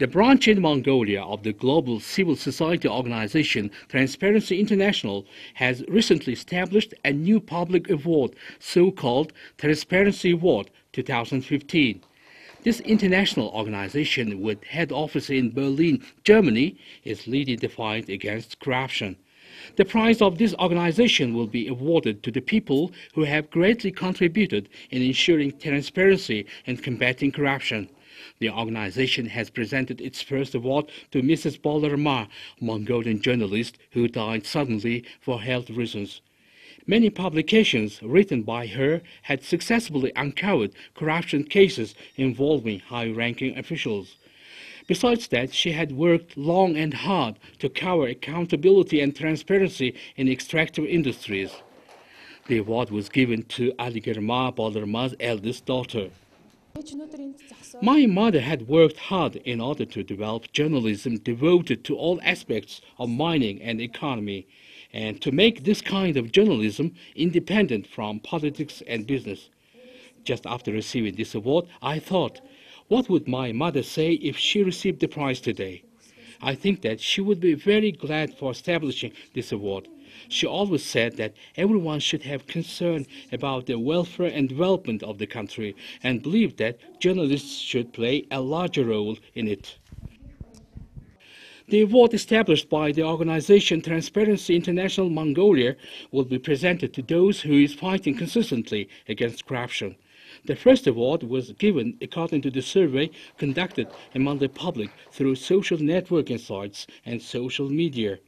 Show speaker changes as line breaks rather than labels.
The branch in Mongolia of the global civil society organization Transparency International has recently established a new public award, so-called Transparency Award 2015. This international organization with head office in Berlin, Germany, is leading the fight against corruption. The prize of this organization will be awarded to the people who have greatly contributed in ensuring transparency and combating corruption. The organization has presented its first award to Mrs. A Mongolian journalist who died suddenly for health reasons. Many publications written by her had successfully uncovered corruption cases involving high-ranking officials. Besides that, she had worked long and hard to cover accountability and transparency in extractive industries. The award was given to Aligarma Bolarma's eldest daughter. My mother had worked hard in order to develop journalism devoted to all aspects of mining and economy, and to make this kind of journalism independent from politics and business. Just after receiving this award, I thought, what would my mother say if she received the prize today? I think that she would be very glad for establishing this award. She always said that everyone should have concern about the welfare and development of the country and believed that journalists should play a larger role in it. The award established by the organization Transparency International Mongolia will be presented to those who is fighting consistently against corruption. The first award was given according to the survey conducted among the public through social networking sites and social media.